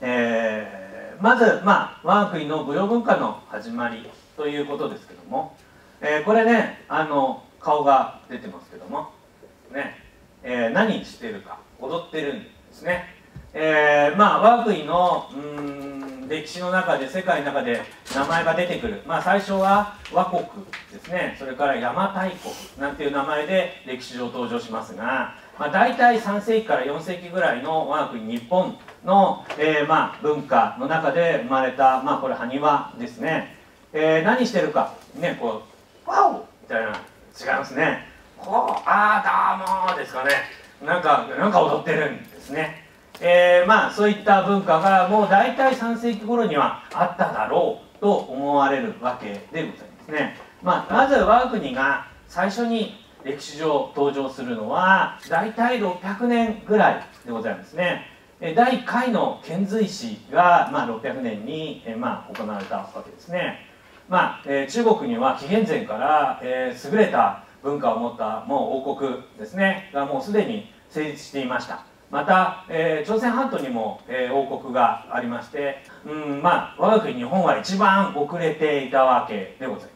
えーまず、まあ、我が国の舞踊文化の始まりということですけども、えーこれねあの顔が出てますけども、ねえー何してるか踊ってるんですね、えーまあ我が国のうん歴史の中で世界の中で名前が出てくる、まあ、最初は倭国ですね。それから邪馬台国なんていう名前で歴史上登場しますが、まあ、大体3世紀から4世紀ぐらいの我が国日本の、えーまあ、文化の中で生まれた、まあ、これ埴輪ですね、えー何してるか。ねこう「ワオ!」みたいな。違いますね。こう「ああどうも」ですかね。なんかなんか踊ってるんですね。えーまあそういった文化がもう大体3世紀頃にはあっただろうと思われるわけでございますね、まあ、まず我が国が最初に歴史上登場するのは大体600年ぐらいでございますね。第1回の遣隋使が、まあ、600年に、えまあ、行われたわけですね。まあ、えー中国には紀元前から、えー優れた文化を持ったもう王国ですね。がもうすでに成立していました。また、えー朝鮮半島にも、えー王国がありまして、うんまあ、我が国日本は一番遅れていたわけでございます。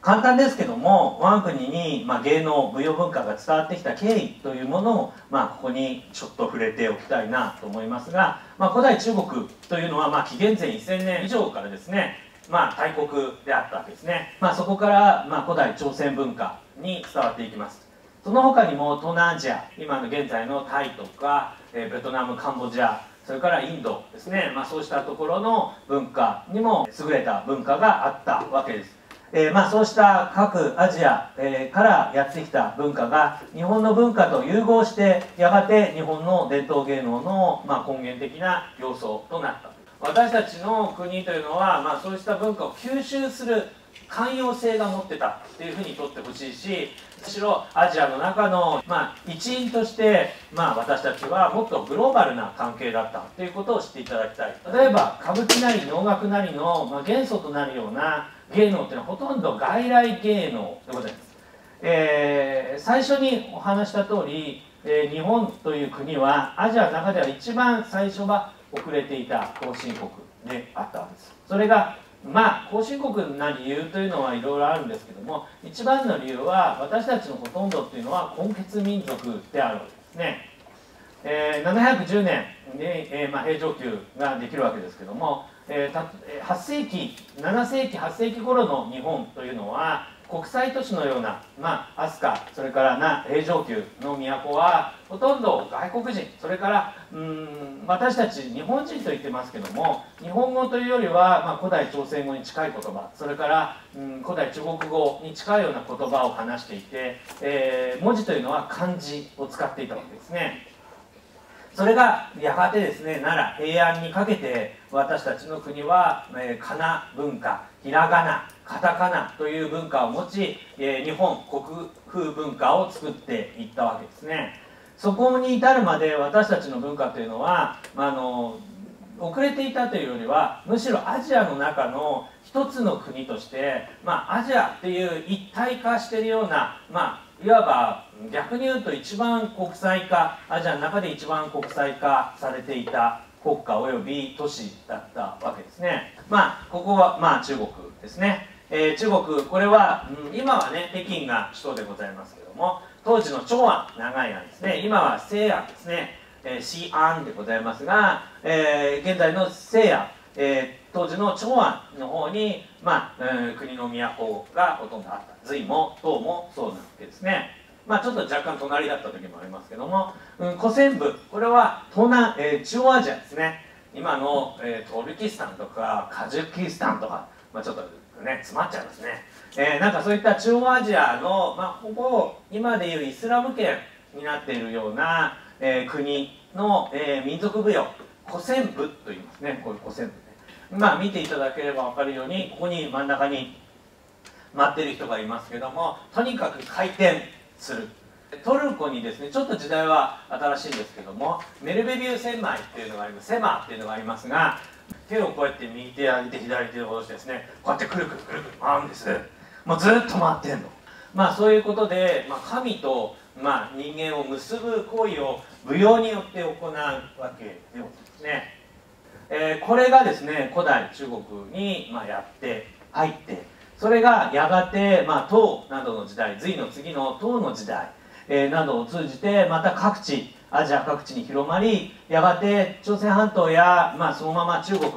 簡単ですけども我が国に、まあ、芸能舞踊文化が伝わってきた経緯というものを、まあ、ここにちょっと触れておきたいなと思いますが、まあ、古代中国というのは、まあ、紀元前1000年以上からですね、まあ、大国であったわけですね、まあ、そこから、まあ、古代朝鮮文化に伝わっていきます。その他にも東南アジア今の現在のタイとか、えベトナムカンボジアそれからインドですね、まあ、そうしたところの文化にも優れた文化があったわけです。えーまあ、そうした各アジア、えーからやってきた文化が日本の文化と融合してやがて日本の伝統芸能の、まあ、根源的な要素となった。私たちの国というのは、まあ、そうした文化を吸収する寛容性が持ってたっていうふうにとってほしいしむしろアジアの中の、まあ、一員として、まあ、私たちはもっとグローバルな関係だったということを知っていただきたい。例えば歌舞伎なり能楽なりの、まあ、元素となるような芸能っていうのはほとんど外来芸能でございます、えー最初にお話した通り、えー日本という国はアジアの中では一番最初は遅れていた後進国であったわけです。それがまあ後進国な理由というのはいろいろあるんですけども一番の理由は私たちのほとんどっていうのは根血民族であるわけですね。えー710年に、えーまあ、平城宮ができるわけですけども、えーたえー8世紀7世紀8世紀頃の日本というのは国際都市のような、まあ、飛鳥それからな平城宮の都はほとんど外国人それからうーん私たち日本人と言ってますけども日本語というよりは、まあ、古代朝鮮語に近い言葉それから、うん、古代中国語に近いような言葉を話していて、えー文字というのは漢字を使っていたわけですね。それがやがてですね奈良平安にかけて私たちの国は、えー、かな文化ひらがなカタカナという文化を持ち、えー日本国風文化を作っていったわけですねそこに至るまで私たちの文化というのは、まあ、あの遅れていたというよりはむしろアジアの中の一つの国として、まあ、アジアっていう一体化しているような、まあ、いわば逆に言うと一番国際化アジアの中で一番国際化されていた国家および都市だったわけですね。まあここはまあ中国ですね、えー中国これは、うん今はね北京が首都でございますけども当時の長安長い安ですね。今は西安ですね、えー、西安でございますが、えー現在の西安、えー当時の長安の方に、まあえー国の都がほとんどあった。隋も唐もそうなわけですね。まあちょっと若干隣だった時もありますけども、うん、古戦部。これは東南、えー中央アジアですね。今の、えートルキスタンとかカジキスタンとか、まあ、ちょっとね詰まっちゃいますね、えーなんかそういった中央アジアの、まあ、ほぼ今でいうイスラム圏になっているような、えー国の、えー民族舞踊古戦部と言いますね。こういう古戦部ね。まあ見ていただければ分かるようにここに真ん中に待ってる人がいますけどもとにかく回転する、トルコにですねちょっと時代は新しいんですけどもメルベビュー千枚っていうのがあります。セマっていうのがありますが手をこうやって右手上げて左手を下ろしてですねこうやってくるくるくるくる回るんです。もうずっと回ってんの。まあそういうことで、まあ、神と、まあ、人間を結ぶ行為を舞踊によって行うわけでございますね、えー、これがですね古代中国に、まあ、やって入ってそれがやがて、まあ、唐などの時代隋の次の唐の時代、えー、などを通じてまた各地アジア各地に広まりやがて朝鮮半島や、まあ、そのまま中国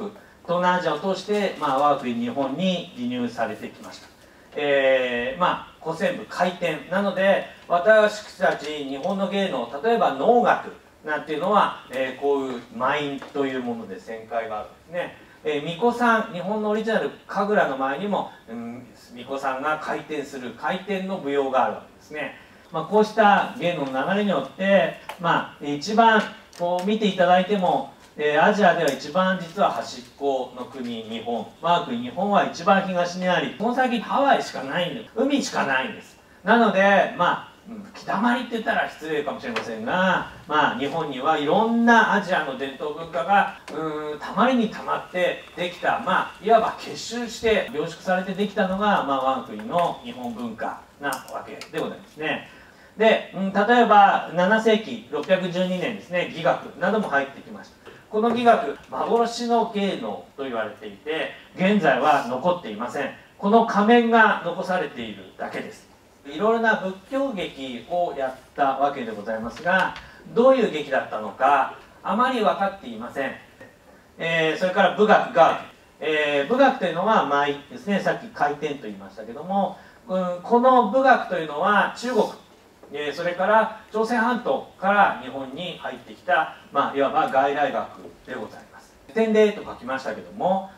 東南アジアを通して、まあ、我が国日本に輸入されてきました、えー、まあ古典部回転。なので私たち日本の芸能例えば能楽なんていうのは、えー、こういう舞というもので旋回があるんですね。えー、巫女さん日本のオリジナル神楽の前にも、うん、巫女さんが回転する回転の舞踊があるわけですね、まあ、こうした芸能の流れによって、まあ、一番こう見ていただいても、えー、アジアでは一番実は端っこの国日本。我が国日本は一番東にありこの先ハワイしかないんです海しかないんです。なのでまあ北まりって言ったら失礼かもしれませんが、まあ、日本にはいろんなアジアの伝統文化がうんたまりにたまってできた、まあ、いわば結集して凝縮されてできたのが、まあ、我が国の日本文化なわけでございますね。で、うん、例えば7世紀612年ですね義学なども入ってきました。この義学幻の芸能と言われていて現在は残っていません。この仮面が残されているだけです。いろいろな仏教劇をやったわけでございますがどういう劇だったのかあまり分かっていません、えー、それから武学が、えー、武学というのは舞ですね。さっき回転と言いましたけども、うん、この武学というのは中国えそれから朝鮮半島から日本に入ってきた、まあ、いわば外来学でございます。点でと書きましたけども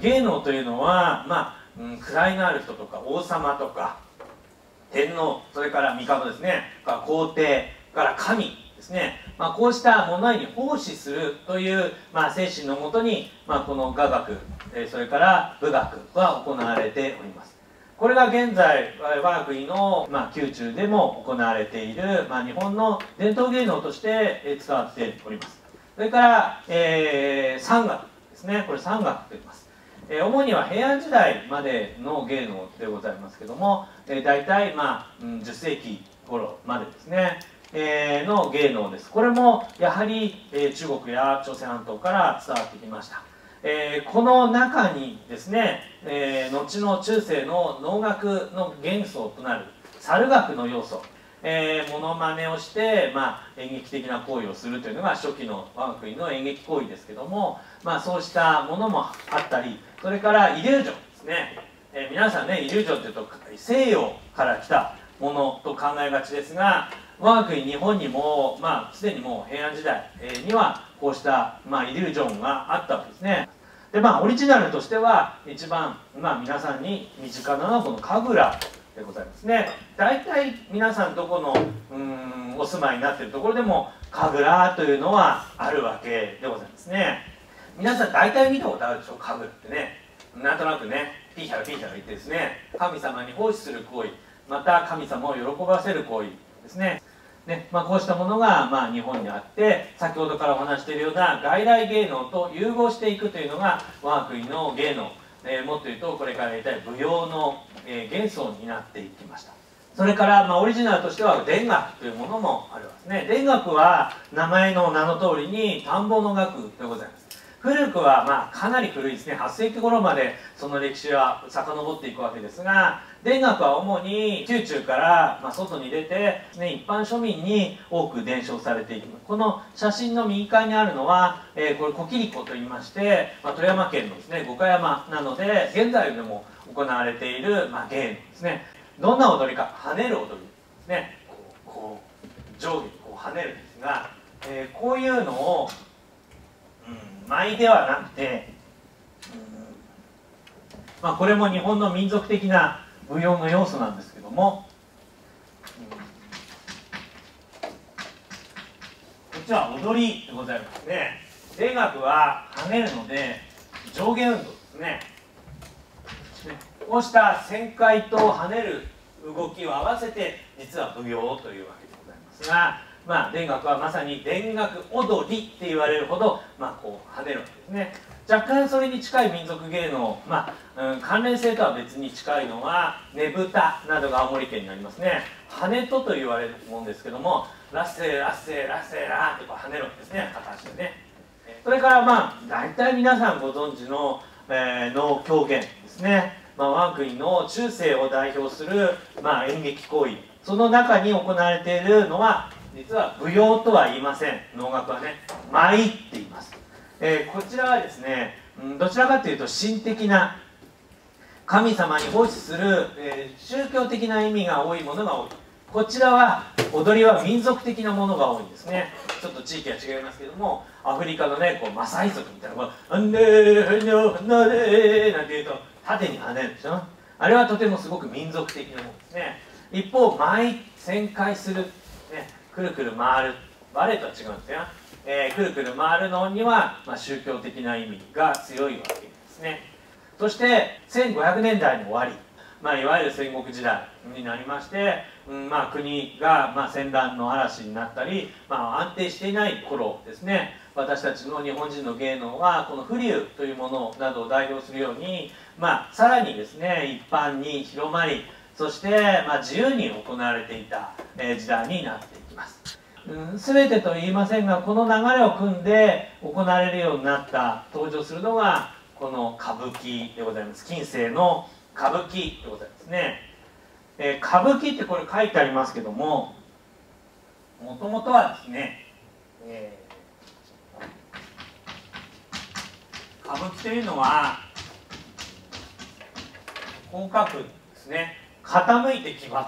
芸能というのは、まあ、うん、位のある人とか王様とか天皇それから帝ですね皇帝から神ですね、まあ、こうしたものに奉仕するという、まあ、精神のもとに、まあ、この雅楽えそれから武学は行われております。これが現在我が国の、まあ、宮中でも行われている、まあ、日本の伝統芸能として伝わっております。それから、えー、山岳ですね。これ山岳と言います。えー、主には平安時代までの芸能でございますけども、えー、大体、まあ、うん、10世紀頃までですね、えー、の芸能です。これもやはり、え、中国や朝鮮半島から伝わってきました、えー、この中にですね、えー、後の中世の能楽の元素となる猿楽の要素えー、モノマネをして、まあ、演劇的な行為をするというのが初期の我が国の演劇行為ですけども、まあ、そうしたものもあったりそれからイリュージョンですね、えー、皆さんねイリュージョンというと西洋から来たものと考えがちですが我が国日本にも、まあ、すでにもう平安時代にはこうした、まあ、イリュージョンがあったわけですね。でまあオリジナルとしては一番、まあ、皆さんに身近なのはこの神楽でございますね。大体皆さんどこのうんお住まいになっているところでも神楽というのはあるわけでございますね。皆さん大体見たことあるでしょ？神楽ってね。なんとなくねピーヒャラピーヒャラ言ってですね。神様に奉仕する行為また神様を喜ばせる行為。ですね。ねまあ、こうしたものが、まあ、日本にあって先ほどからお話しているような外来芸能と融合していくというのが我が国の芸能えー、もっと言うとこれからやりたい舞踊の、えー、元素になっていきました。それから、まあ、オリジナルとしては田楽というものもあるわけですね。田楽は名前の名の通りに田んぼの楽でございます。古くはまあかなり古いですね。8世紀頃までその歴史は遡っていくわけですが田楽は主に宮中からま外に出て、ね、一般庶民に多く伝承されていきますこの写真の右側にあるのは、えー、これ小切子といいまして、まあ、富山県のですね五箇山なので現在でも行われている、まあ、芸能ですね。どんな踊りか跳ねる踊りですね。こう上下にこう跳ねるんですが、えー、こういうのを舞ではなくて、まあ、これも日本の民族的な舞踊の要素なんですけども、こっちは踊りでございますね。声楽は跳ねるので上下運動ですね。こうした旋回と跳ねる動きを合わせて実は舞踊というわけでございますが、まあ、田楽はまさに田楽踊りって言われるほど、まあ、こう跳ねるわけですね。若干それに近い民族芸能、まあうん、関連性とは別に近いのはねぶたなどが青森県になりますね。羽とと言われるもんですけどもラッセーラッセーラッセーラーってこう跳ねるわけですね。片足でね。それからまあ大体皆さんご存知の、えー、能狂言ですね。まあ、我が国の中世を代表する、まあ、演劇行為。その中に行われているのは実は舞踊とは言いません。能楽はね舞って言います、えー、こちらはですねどちらかというと神的な神様に奉仕する、えー、宗教的な意味が多いものが多い。こちらは踊りは民族的なものが多いんですね。ちょっと地域は違いますけどもアフリカのねこうマサイ族みたいな「あんねーはにょはな」んて言うと縦に跳ねるでしょ？あれはとてもすごく民族的なものですね。一方舞旋回する、くるくる回るバレエとは違うんですよ、えー、くるくる回るのには、まあ、宗教的な意味が強いわけですね。そして1500年代の終わり、まあ、いわゆる戦国時代になりまして、うんまあ、国が、まあ、戦乱の嵐になったり、まあ、安定していない頃ですね。私たちの日本人の芸能はこの風流というものなどを代表するようにまあ、さらにですね一般に広まりそして、まあ、自由に行われていた、えー、時代になっていきます、うん、全てと言いませんがこの流れを組んで行われるようになった登場するのがこの歌舞伎でございます。近世の歌舞伎でございますね、えー、歌舞伎ってこれ書いてありますけどももともとはですね、えー、歌舞伎というのはこう書くんですね。傾いて奇抜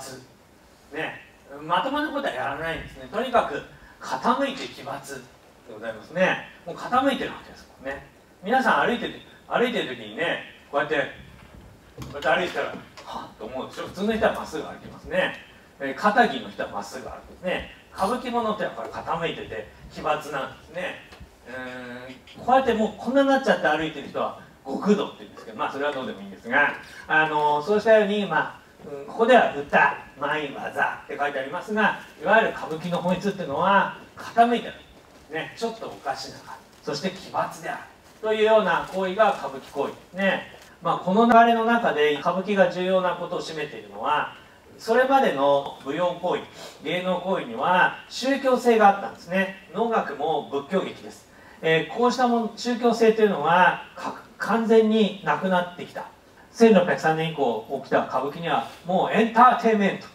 ね。まともなことはやらないんですね。とにかく傾いて奇抜でございますね。もう傾いてるわけですもんね。皆さん歩いて歩いてる時にねこうやってこうやって歩いてたらはっと思うでしょ。普通の人はまっすぐ歩きますね。肩着の人はまっすぐ歩くんですね。歌舞伎物ってやっぱり傾いてて奇抜なんですね。うんこうやってもうこんなになっちゃって歩いてる人は極道って言うんですけどまあそれはどうでもいいんですがあのそうしたようにまあ、ここでは歌舞技って書いてありますがいわゆる歌舞伎の本質っていうのは傾いてる、ね、ちょっとおかしな感じ。そして奇抜である。というような行為が歌舞伎行為。ですね。まあ、この流れの中で歌舞伎が重要なことを占めているのはそれまでの舞踊行為芸能行為には宗教性があったんですね。能楽も仏教劇です、えー、こうしたも宗教性というのは完全になくなってきた。1603年以降起きた歌舞伎にはもうエンターテインメント。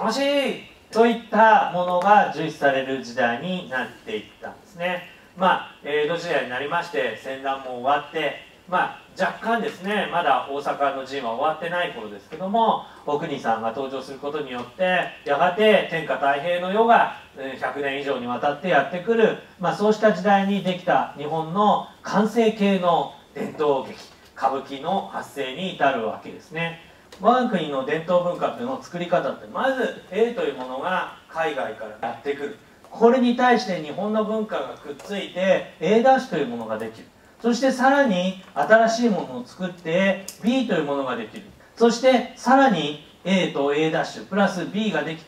楽しいといったものが重視される時代になっていったんですね。まあ江戸時代になりまして戦乱も終わってまあ若干ですねまだ大阪の陣は終わってない頃ですけどもお国さんが登場することによってやがて天下太平の世が100年以上にわたってやってくる、まあ、そうした時代にできた日本の完成形の伝統劇。歌舞伎の発生に至るわけですね。我が国の伝統文化っていうのを作り方ってまず絵というものが海外からやってくる。これに対して日本の文化がくっついて A' というものができる。そしてさらに新しいものを作って B というものができる。そしてさらに A と A' プラス B ができ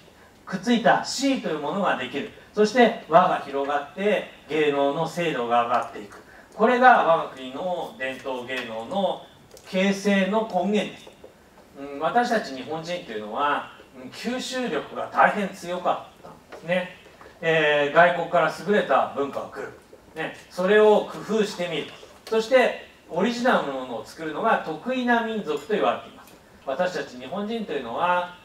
くっついた C というものができる。そして輪が広がって芸能の精度が上がっていく。これが我が国の伝統芸能の形成の根源。です、うん、私たち日本人というのは吸収力が大変強かったんですね、えー、外国から優れた文化が来る、ね、それを工夫してみる。そしてオリジナルのものを作るのが得意な民族と言われています。私たち日本人というのは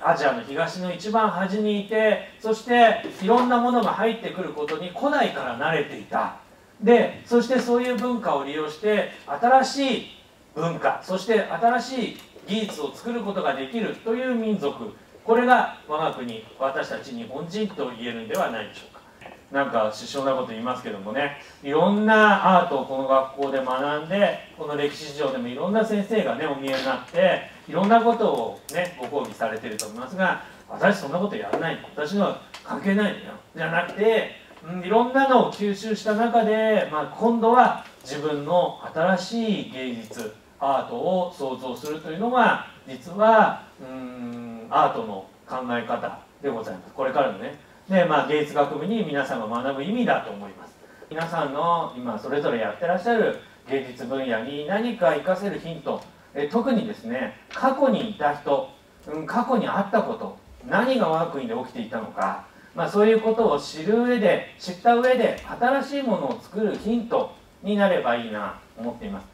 アジアの東の一番端にいてそしていろんなものが入ってくることに古代から慣れていた。でそしてそういう文化を利用して新しい文化そして新しい技術を作ることができるという民族。これが我が国私たち日本人と言えるんではないでしょうか。なんか首相なこと言いますけどもね。いろんなアートをこの学校で学んでこの歴史上でもいろんな先生がねお見えになっていろんなことをねご講義されてると思いますが私そんなことやらない。私のは関係ないのよ。じゃなくていろんなのを吸収した中で、まあ、今度は自分の新しい芸術アートを創造するというのが実はうんアートの考え方でございます。これからのね。で、まあ、芸術学部に皆さんが学ぶ意味だと思います。皆さんの今それぞれやってらっしゃる芸術分野に何か活かせるヒント。え特にですね過去にいた人、うん、過去にあったこと何が我が国で起きていたのか、まあ、そういうことを知る上で知った上で新しいものを作るヒントになればいいなと思っています。